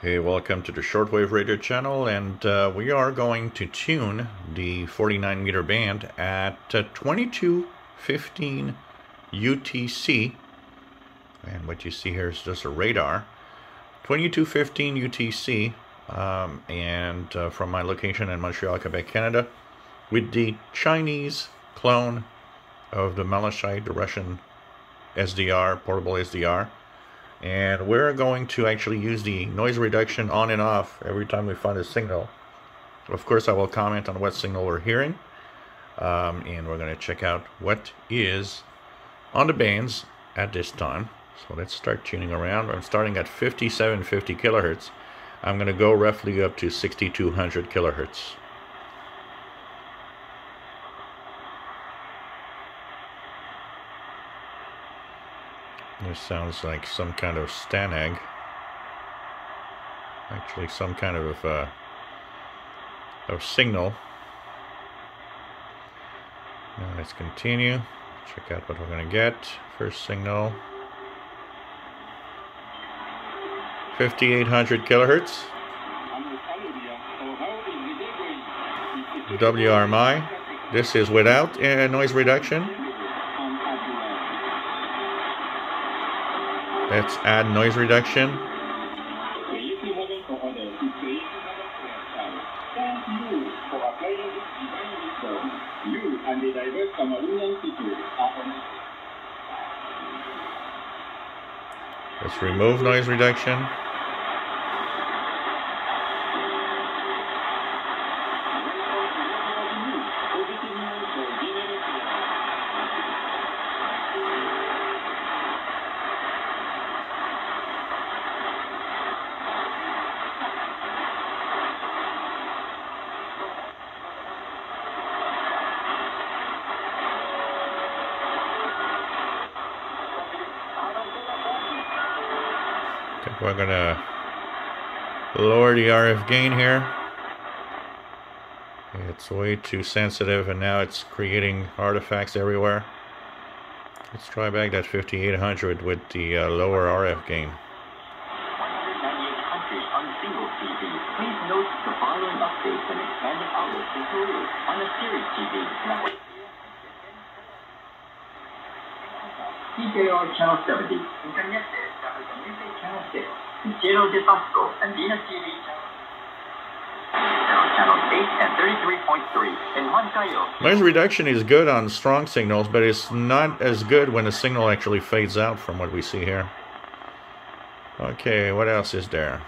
Hey, welcome to the Shortwave Radio channel, and uh, we are going to tune the 49 meter band at uh, 2215 UTC. And what you see here is just a radar. 2215 UTC, um, and uh, from my location in Montreal, Quebec, Canada, with the Chinese clone of the Malahit, the Russian SDR, portable SDR and we're going to actually use the noise reduction on and off every time we find a signal. Of course I will comment on what signal we're hearing um, and we're going to check out what is on the bands at this time. So let's start tuning around. I'm starting at 5750 kilohertz. I'm going to go roughly up to 6200 kilohertz This sounds like some kind of stanag. Actually, some kind of uh, of signal. Now let's continue. Check out what we're going to get. First signal. 5800 kilohertz. WRMI. This is without uh, noise reduction. Let's add noise reduction. Let's remove noise reduction. We're gonna lower the RF gain here. It's way too sensitive and now it's creating artifacts everywhere. Let's try back that 5800 with the uh, lower RF gain. TKR Channel 70. Channel 6. Giro de Pasco and Dina TV Channel 8 and 33.3 in Noise reduction is good on strong signals, but it's not as good when the signal actually fades out from what we see here. Okay, what else is there?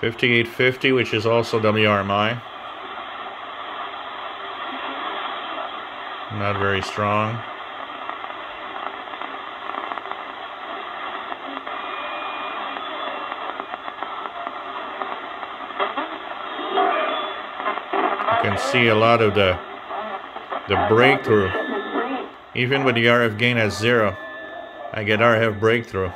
5850, which is also WRMI. Not very strong. Can see a lot of the the breakthrough. Even with the RF gain at zero, I get RF breakthrough.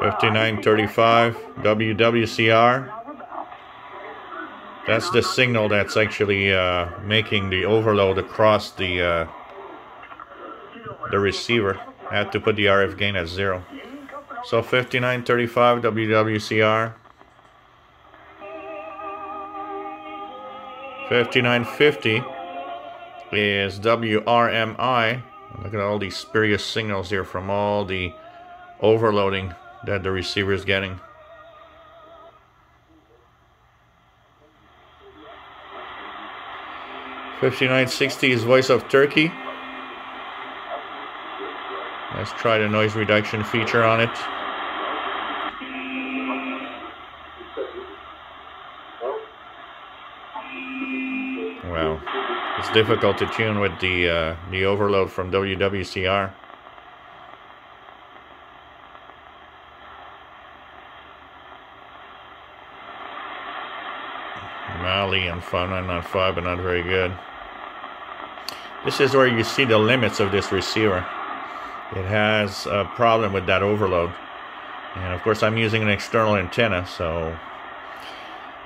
Fifty-nine thirty-five WWCR. That's the signal that's actually uh, making the overload across the uh, the receiver. I had to put the RF gain at zero. So 5935 WWCR. 5950 is WRMI. Look at all these spurious signals here from all the overloading that the receiver is getting. 5960 is Voice of Turkey. Let's try the noise reduction feature on it. Wow, it's difficult to tune with the uh, the overload from WWCR. Mali and 5995 but not very good. This is where you see the limits of this receiver. It has a problem with that overload. And of course I'm using an external antenna, so...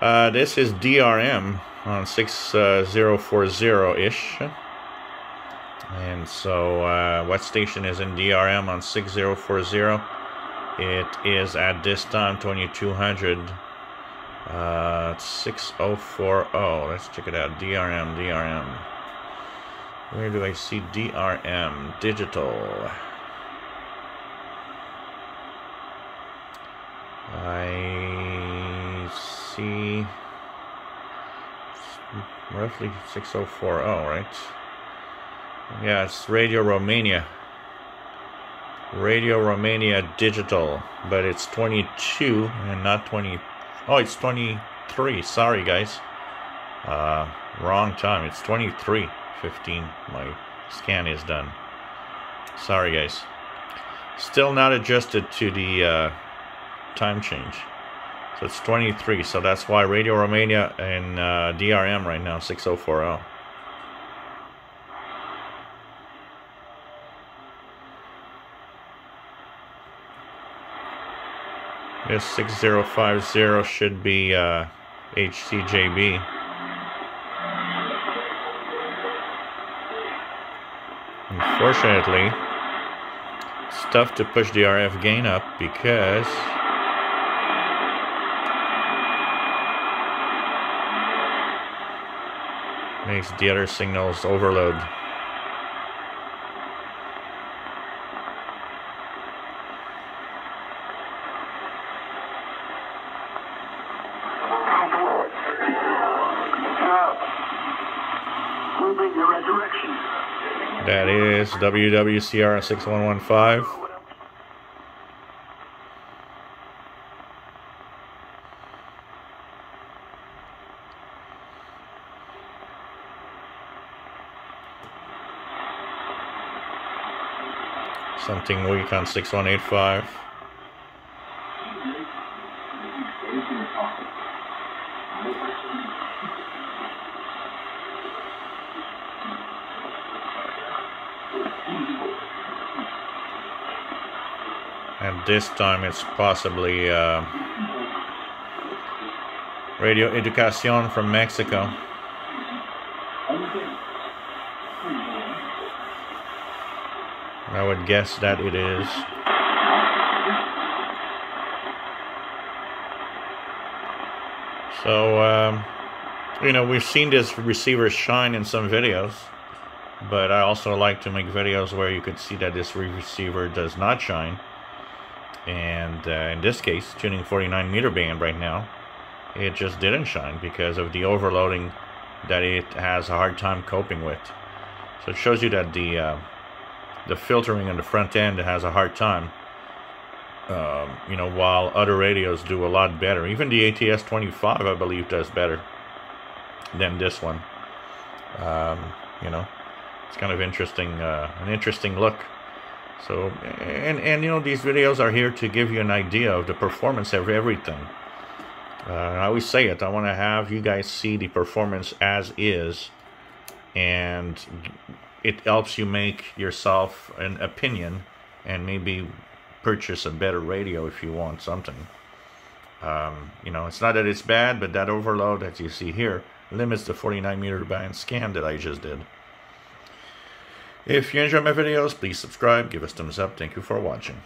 Uh, this is DRM on 6040-ish. And so, uh, what station is in DRM on 6040? It is at this time 2200. Uh, 6040. Let's check it out. DRM, DRM. Where do I see DRM? Digital. I see roughly 6040, right? Yeah, it's Radio Romania. Radio Romania Digital, but it's 22 and not 20. Oh, it's 23. Sorry, guys. Uh, wrong time. It's 23. 15. My scan is done. Sorry, guys. Still not adjusted to the uh, time change. So it's 23. So that's why Radio Romania and uh, DRM right now 6040. This 6050 should be uh, HCJB. Unfortunately, it's tough to push the RF gain up because makes the other signals overload. That is WWCR 6115. Something weak on 6185. And this time it's possibly uh, Radio Educacion from Mexico. I would guess that it is. So, um, you know, we've seen this receiver shine in some videos, but I also like to make videos where you could see that this receiver does not shine. And uh, in this case, tuning 49 meter band right now, it just didn't shine because of the overloading that it has a hard time coping with. So it shows you that the uh, the filtering on the front end has a hard time. Um, you know, while other radios do a lot better. Even the ATS 25, I believe, does better than this one. Um, you know, it's kind of interesting, uh, an interesting look. So, and, and you know, these videos are here to give you an idea of the performance of everything. Uh, I always say it, I want to have you guys see the performance as is, and it helps you make yourself an opinion and maybe purchase a better radio if you want something. Um, you know, it's not that it's bad, but that overload that you see here limits the 49 meter band scan that I just did. If you enjoy my videos, please subscribe, give us thumbs up. Thank you for watching.